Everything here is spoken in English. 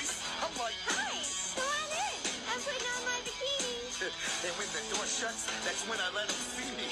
place. I'm like, Hi, go on in. I'm putting on my bikini. and when the door shuts, that's when I let them see me.